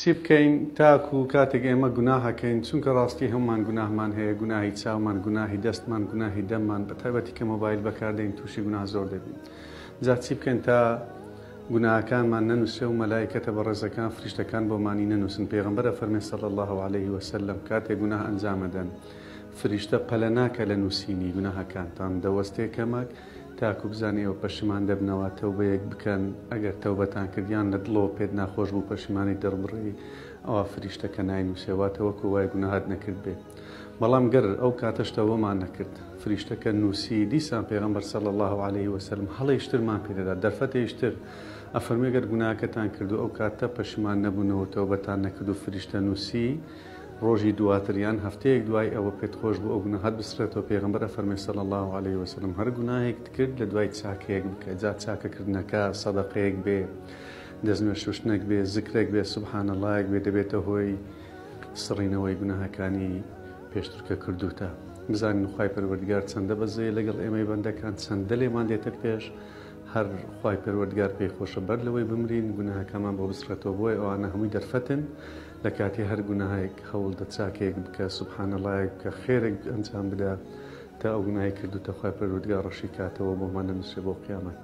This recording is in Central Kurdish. چی بکەین تاکو کاتێک ئێمە گوناهەکەین چونکە ڕاستی هەممان گوناهمان هەیە گوناهی چاومان گوناهی دەستمان گوناهی دەممان بە تایبەتی کە مۆبایل بەکاردەین تووشی گونا زۆر دەبین جا چی بکەین تا گوناهەکانمان نەنووسێ و مەلایکەتە بە ڕێزەکان فریشتەکان بۆمانی نەنووسن پێغمبەرە فەرمی سەڵ الله عليه وسلم کاتێک گوناه ئەنجامەدەن. فریشتە پەلە ناکە لە نووسینی گوناهەکانتان دەوەستێ کەمەک تاکو بزانێەوە پەشیمان دەبنەوە تەوبەیەک بکەن ئەگەر تەوبەتان کردیان لە دڵۆ پێت ناخۆش بوو پەشیمانی دەربڕی ئەوە فریشتەکە ناینووسێواتەوەکو وای گوناهات نەکرد بێت. بەڵام گەر ئەو کاتەشتەوەمان نەکرد فریشتەکە نووسی دیسان پێغمبەر سەڵ الله عليه وسلم هەڵیشترمان پێدەدا دەرفەتیشتر ئەفەرمێگەر گوناکەتان کردو ئەو کاتە پەشمان نەبوونەوە تەوبەتان نەکرد و فریشتە نووسی ڕۆژی دواتریان هەفتەیەک دوای ئەوە پێت خۆش بوو ئەو گونە هەت بسرێتەوە پێغمبەر فەرمی سەل الله عليه وسلم هەر گوناهێک کرد لە دوای چاکەیەک بکە جا چاکەکردنەکە سەدەقەیەک بێ دەستنوێ شوشتنێک بێ زکرێک بێ سبحانە لایەک بێ دەبێتە هۆی سڕینەوەی گوناهەکانی پێشترکە کردوتە بزانین خی پەروەردگار چەندە بەزێ لەگەڵ ئێمەی بەندەکان چەندە لێمان دێتە پێش هەر خی پەروەردگار پێی خۆشە بەر لەوەی بمرین گوناهەکەمان بۆ بسرێتەوە بۆی ئەوانە هەمووی دەرفەتن لە کاتی هەر گوناهایك هەوڵ دەچاکێک بکە سوبحانە لایەک کە خێرێک ئەنجام بدە تا ئەو گوناایی کردو تەخوای پەروەردگار ڕەشی کاتەوە بۆمانە نووسێ بۆ قیامەت.